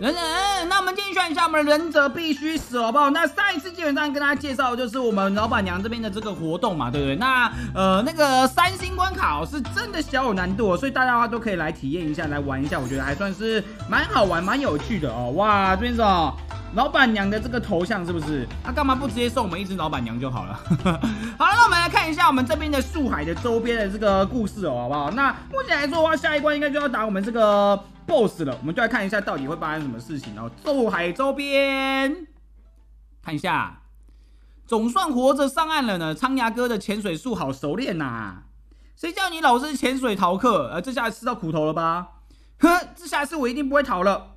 忍忍，那我们今天选一下我们忍者必须死，好不好？那上一次基本上跟大家介绍就是我们老板娘这边的这个活动嘛，对不对？那呃那个三星关卡哦，是真的小有难度哦，所以大家的话都可以来体验一下，来玩一下，我觉得还算是蛮好玩、蛮有趣的哦。哇，这边是哦。老板娘的这个头像是不是？他干嘛不直接送我们一只老板娘就好了？好了，那我们来看一下我们这边的树海的周边的这个故事哦，好不好？那目前来说的话，下一关应该就要打我们这个 BOSS 了，我们就来看一下到底会发生什么事情哦。树海周边，看一下，总算活着上岸了呢。苍牙哥的潜水术好熟练呐，谁叫你老是潜水逃课？呃，这下吃到苦头了吧？哼，这下次我一定不会逃了。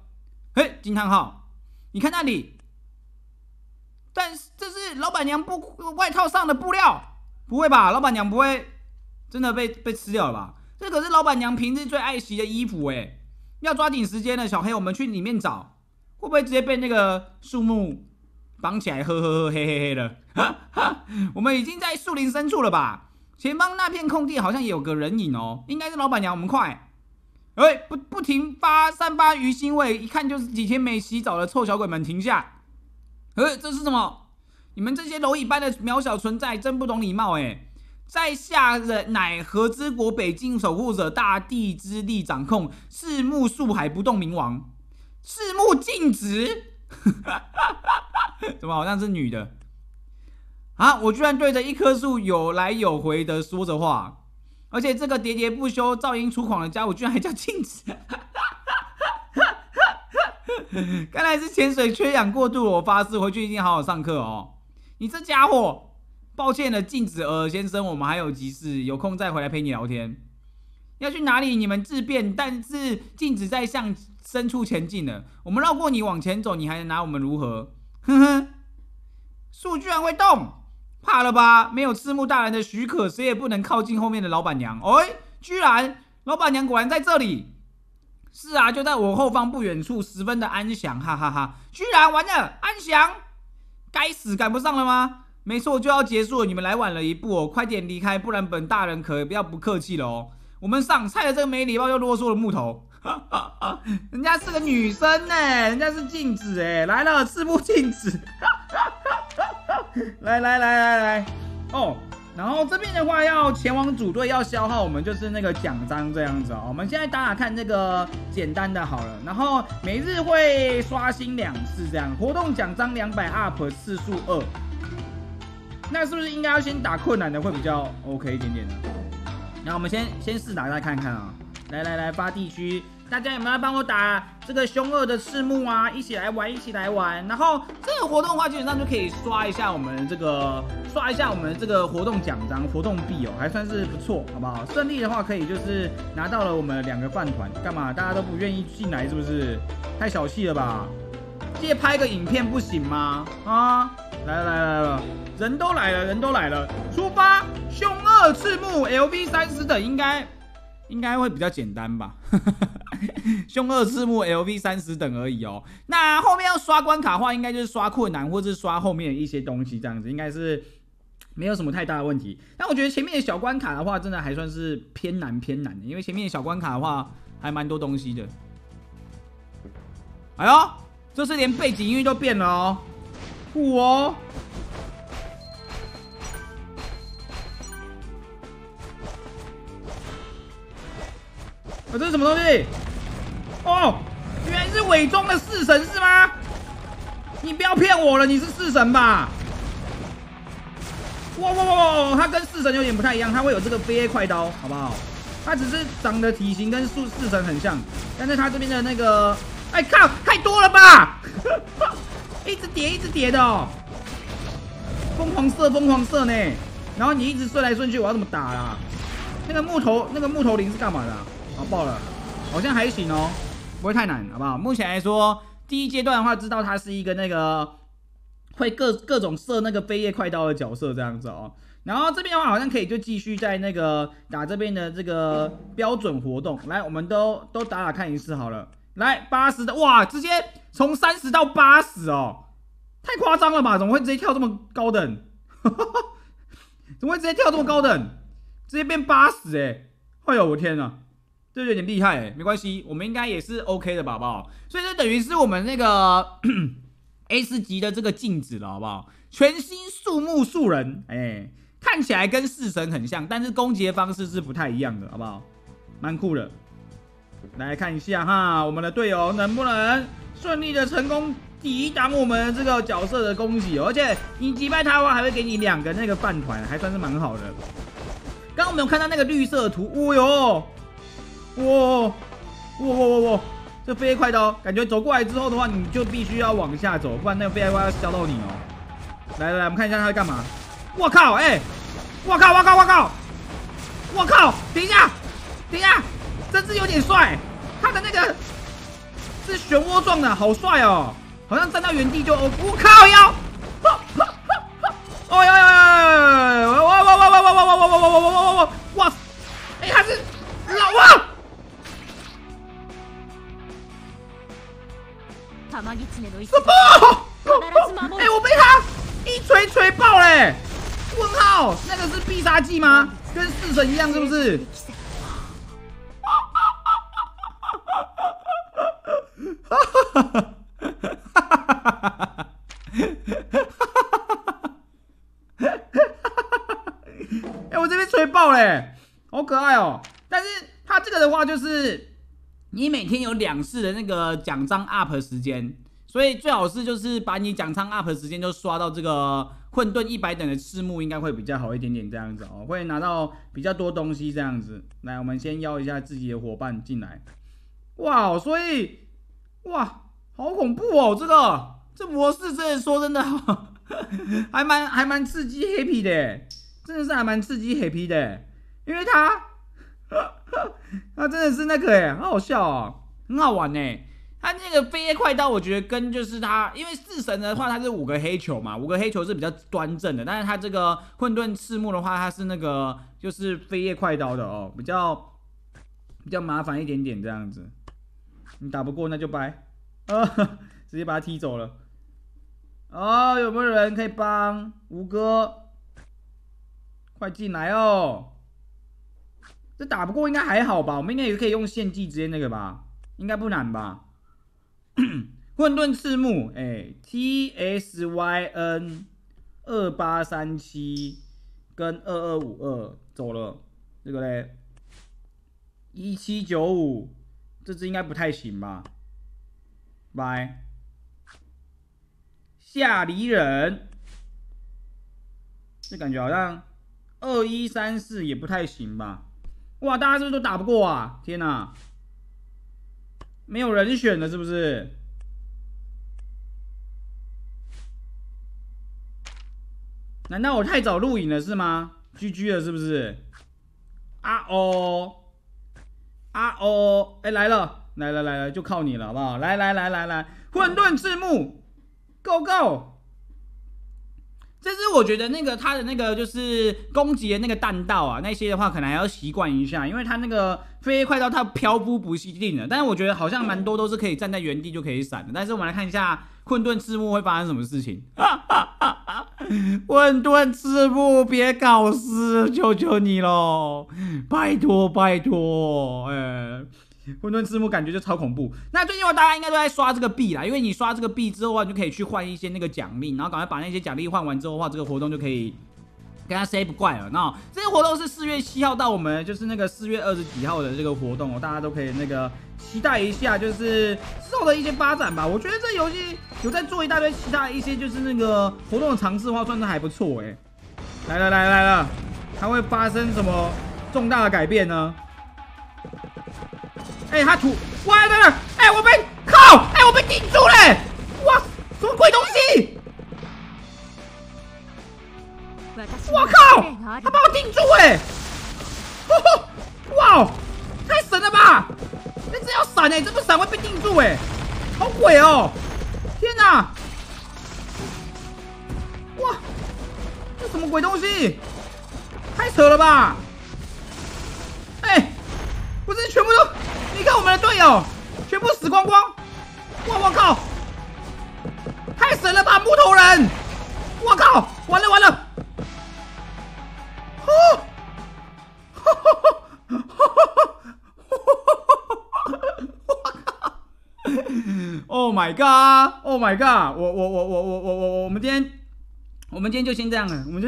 嘿，惊叹号！你看那里，但是这是老板娘布外套上的布料，不会吧？老板娘不会真的被被吃掉了吧？这可是老板娘平日最爱惜的衣服哎，要抓紧时间了，小黑，我们去里面找，会不会直接被那个树木绑起来？呵呵呵，嘿嘿嘿的，我们已经在树林深处了吧？前方那片空地好像也有个人影哦，应该是老板娘，我们快！哎，不不停发散发鱼腥味，一看就是几天没洗澡的臭小鬼们，停下！呃，这是什么？你们这些蝼蚁般的渺小存在，真不懂礼貌哎！在下人乃和之国北境守护者，大地之力掌控，四目树海不动明王，四目静止。怎么好像是女的？啊！我居然对着一棵树有来有回的说着话。而且这个喋喋不休、噪音粗犷的家伙，居然还叫镜子，看来是潜水缺氧过度。我发誓回去一定好好上课哦。你这家伙，抱歉了，镜子儿先生，我们还有急事，有空再回来陪你聊天。要去哪里？你们自便。但是镜子在向深处前进了，我们绕过你往前走，你还能拿我们如何？哼哼，树居然会动。怕了吧？没有赤木大人的许可，谁也不能靠近后面的老板娘。哎，居然老板娘果然在这里。是啊，就在我后方不远处，十分的安详。哈哈哈！居然完了，安详！该死，赶不上了吗？没错，就要结束了。你们来晚了一步哦，快点离开，不然本大人可不要不客气了哦。我们上菜的这个没礼貌又啰嗦的木头，人家是个女生呢，人家是镜子哎，来了，赤木镜子。来来来来来，哦，然后这边的话要前往组队要消耗我们就是那个奖章这样子哦。我们现在打打看这个简单的好了，然后每日会刷新两次这样，活动奖章两百 up 次数二，那是不是应该要先打困难的会比较 OK 一点点呢？那我们先先试打再看看啊，来来来发地区。大家有没有帮我打这个凶恶的赤木啊？一起来玩，一起来玩。然后这个活动的话，基本上就可以刷一下我们这个，刷一下我们这个活动奖章、活动币哦，还算是不错，好不好？顺利的话，可以就是拿到了我们两个饭团。干嘛？大家都不愿意进来，是不是？太小气了吧？借拍个影片不行吗？啊！来来来了，人都来了，人都来了，出发！凶恶赤木 LV 三十等应该。应该会比较简单吧，凶恶字幕 LV 三十等而已哦。那后面要刷关卡的话，应该就是刷困难，或者是刷后面一些东西这样子，应该是没有什么太大的问题。但我觉得前面的小关卡的话，真的还算是偏难偏难的，因为前面的小关卡的话还蛮多东西的。哎呦，这是连背景音乐都变了哦，酷哦。啊，这是什么东西？哦，原来是伪装的弑神是吗？你不要骗我了，你是弑神吧？哇哇哇哇！他跟弑神有点不太一样，他会有这个飞 A 快刀，好不好？他只是长得体型跟弑弑神很像，但是他这边的那个，哎靠，太多了吧！一直叠一直叠的哦，疯狂射疯狂射呢，然后你一直射来射去，我要怎么打啦？那个木头那个木头铃是干嘛的？好爆了，好像还行哦，不会太难，好不好？目前来说，第一阶段的话，知道他是一个那个会各各种射那个飞叶快刀的角色这样子哦。然后这边的话，好像可以就继续在那个打这边的这个标准活动。来，我们都都打打看一次好了。来，八十的哇，直接从三十到八十哦，太夸张了吧？怎么会直接跳这么高等？怎么会直接跳这么高等？直接变八十哎！哎呦，我天哪！这有点厉害哎，没关系，我们应该也是 OK 的吧，好不好？所以这等于是我们那个 S 级的这个镜子了，好不好？全新树木树人，哎，看起来跟式神很像，但是攻击的方式是不太一样的，好不好？蛮酷的。来看一下哈，我们的队友能不能顺利的成功抵挡我们这个角色的攻击？而且你击败他的话，还会给你两个那个饭团，还算是蛮好的。刚刚我们有看到那个绿色图，哦哟，哇哇哇哇哇！这飞快刀，感觉走过来之后的话，你就必须要往下走，不然那个飞快刀要削到你哦。来来来，我们看一下他在干嘛。我靠，哎，我靠，我靠，我靠，我靠！等一下，等一下。这只有点帅，他的那个是漩涡状的，好帅哦！好像站到原地就哦，我靠腰！哦呀呀呀！哇哇哇哇哇哇哇哇哇哇哇哇哇哇！哇！哎，他是老王！哎，我被他一锤锤爆嘞！问号，那个是必杀技吗？跟四神一样是不是？哎，我这边吹爆嘞，好可爱哦！但是它这个的话，就是你每天有两次的那个奖章 up 时间，所以最好是就是把你奖章 up 时间就刷到这个混沌一百等的赤木，应该会比较好一点点这样子哦，会拿到比较多东西这样子。来，我们先邀一下自己的伙伴进来。哇，所以哇。好恐怖哦！这个这模式真的说真的，还蛮还蛮刺激 happy 的，真的是还蛮刺激 happy 的，因为他真的是那个哎，很好笑哦，很好玩呢。他那个飞叶快刀，我觉得跟就是他，因为四神的话，它是五个黑球嘛，五个黑球是比较端正的，但是他这个混沌赤木的话，它是那个就是飞叶快刀的哦，比较比较麻烦一点点这样子，你打不过那就掰。啊！直接把他踢走了。哦，有没有人可以帮吴哥？快进来哦！这打不过应该还好吧？我们应该也可以用献祭直接那个吧？应该不难吧？混沌赤木，哎，T S Y N 二八三七跟二二五二走了。这个嘞，一七九五，这只应该不太行吧？拜，夏离人，这感觉好像二一三四也不太行吧？哇，大家是不是都打不过啊？天哪，没有人选了是不是？难道我太早录影了是吗？GG 了是不是？啊哦，啊哦，哎来了。来来来来，就靠你了，好不好？来来来来来，混沌字幕，Go Go！这是我觉得那个他的那个就是攻击的那个弹道啊，那些的话可能还要习惯一下，因为他那个飞快到他漂浮不定的。但是我觉得好像蛮多都是可以站在原地就可以闪的。但是我们来看一下混沌赤木会发生什么事情。混沌赤木别搞事，求求你喽，拜托拜托，哎。混沌字幕感觉就超恐怖。那最近的话，大家应该都在刷这个币啦，因为你刷这个币之后的话，就可以去换一些那个奖励，然后赶快把那些奖励换完之后的话，这个活动就可以跟他 say 不怪了。那这个活动是四月七号到我们就是那个四月二十几号的这个活动哦，大家都可以那个期待一下，就是之后的一些发展吧。我觉得这游戏有在做一大堆其他一些就是那个活动的尝试的话，算是还不错哎。来了来了来了，它会发生什么重大的改变呢？哎，他吐！我还在那！哎，我被你看我们的队友全部死光光，哇，我靠，太神了吧，木头人！我靠，完了完了！Oh my god! Oh my god! 我我我我我我我我们今天，我们今天就先这样了。我们就，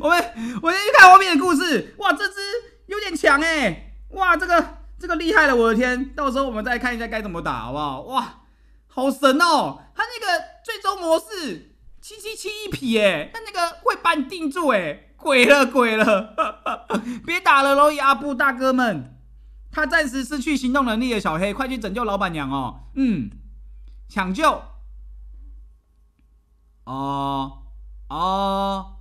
我们我先去看后面的故事。哇，这只有点强哎、哇，这个这个厉害了，我的天！到时候我们再看一下该怎么打，好不好？哇，好神哦！他那个最终模式七七七一匹哎，他那个会把你定住哎，鬼了鬼了！别打了，喽，阿布大哥们。他暂时失去行动能力的小黑，快去拯救老板娘哦！嗯，抢救。哦哦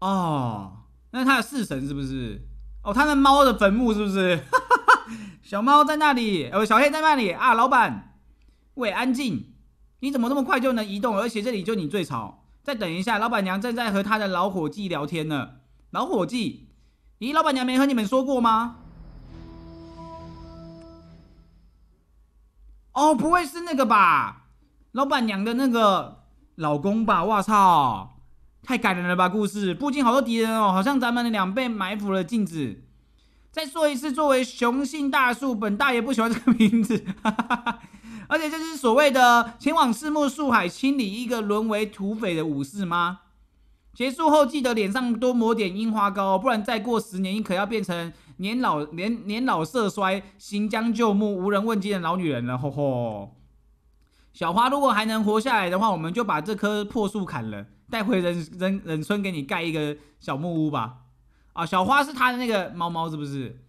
哦，那他的式神是不是？哦，他的猫的坟墓是不是？小猫在那里，呃，小黑在那里啊！老板，喂，安静！你怎么这么快就能移动？而且这里就你最吵。再等一下，老板娘正在和他的老伙计聊天呢。老伙计，咦，老板娘没和你们说过吗？哦，不会是那个吧？老板娘的那个老公吧？我操，太感人了吧！故事，不仅好多敌人哦，好像咱们的两倍埋伏了镜子。再说一次，作为雄性大树，本大爷不喜欢这个名字。而且这是所谓的前往赤木树海清理一个沦为土匪的武士吗？结束后记得脸上多抹点樱花膏，不然再过十年，你可要变成。年老年年老色衰、行将就木、无人问津的老女人了，吼吼！小花如果还能活下来的话，我们就把这棵破树砍了，带回人人人村给你盖一个小木屋吧。啊，小花是他的那个猫猫，是不是？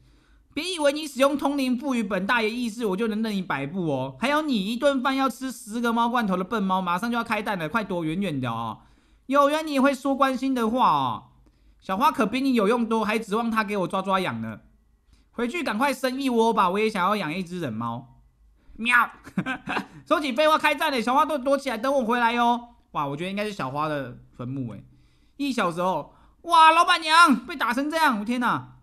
别以为你使用通灵赋予本大爷意识，我就能任你摆布哦。还有你一顿饭要吃十个猫罐头的笨猫，马上就要开蛋了，快躲远远的哦！有缘你也会说关心的话哦。小花可比你有用多，还指望他给我抓抓痒呢。回去赶快生一窝吧，我也想要养一只忍猫。喵！收起废话，开战了！小花都躲起来，等我回来哟。哇，我觉得应该是小花的坟墓哎。一小时后，哇，老板娘被打成这样，我天哪！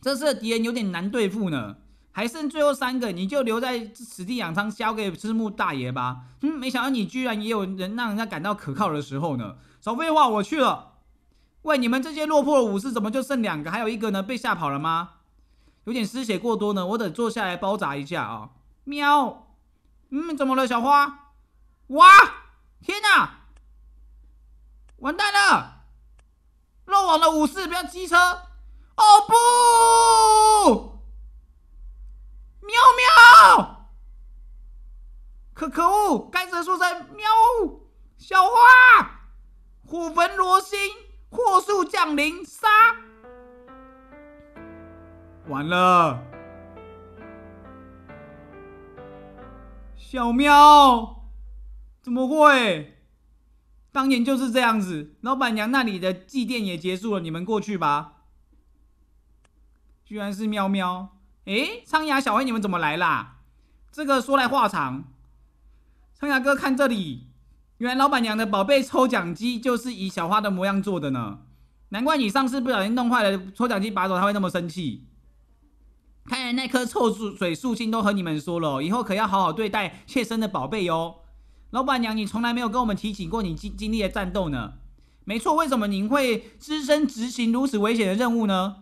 这次的敌人有点难对付呢。还剩最后三个，你就留在此地养仓，交给赤木大爷吧。嗯，没想到你居然也有人让人家感到可靠的时候呢。少废话，我去了。喂，你们这些落魄的武士怎么就剩两个？还有一个呢？被吓跑了吗？有点失血过多呢，我得坐下来包扎一下啊。喵，嗯，怎么了，小花？哇，天哪，完蛋了！漏网的武士，不要机车！哦不，喵喵！可可恶，该死的畜生！喵，小花，虎焚罗星。火速降临！杀！完了，小喵，怎么会？当年就是这样子。老板娘那里的祭奠也结束了，你们过去吧。居然是喵喵！诶，苍牙、小黑，你们怎么来啦？这个说来话长。苍牙哥，看这里。原来老板娘的宝贝抽奖机就是以小花的模样做的呢，难怪你上次不小心弄坏了抽奖机把手，他会那么生气。看来那颗臭水树精都和你们说了，以后可要好好对待妾身的宝贝哟。老板娘，你从来没有跟我们提醒过你经经历的战斗呢。没错，为什么您会只身执行如此危险的任务呢？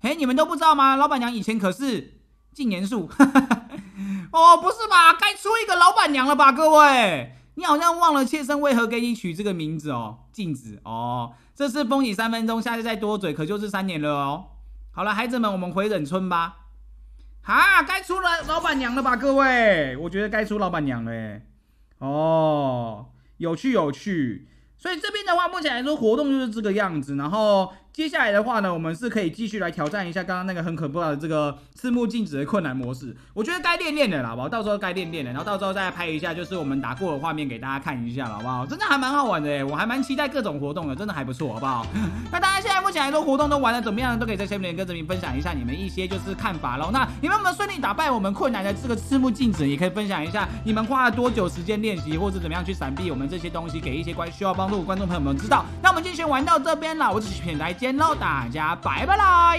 哎，你们都不知道吗？老板娘以前可是禁言术。哦，不是吧？该出一个老板娘了吧，各位？你好像忘了妾身为何给你取这个名字哦，镜子哦。这次封你三分钟，下次再多嘴，可就是三年了哦。好了，孩子们，我们回忍村吧。哈，该出了老板娘了吧，各位？我觉得该出老板娘了。哦，有趣有趣。所以这边的话，目前来说活动就是这个样子，然后。接下来的话呢，我们是可以继续来挑战一下刚刚那个很可怕的这个赤木镜子的困难模式。我觉得该练练的啦，好不好？到时候该练练的，然后到时候再拍一下，就是我们打过的画面给大家看一下，好不好？真的还蛮好玩的诶，我还蛮期待各种活动的，真的还不错，好不好？那大家现在目前来说活动都玩的怎么样？都可以在下面跟这边分享一下你们一些就是看法喽。那你们有没有顺利打败我们困难的这个赤木镜子？也可以分享一下你们花了多久时间练习，或者怎么样去闪避我们这些东西，给一些关需要帮助的观众朋友们知道。那我们今天先玩到这边了，我只是片来见喽，大家。拜拜啦！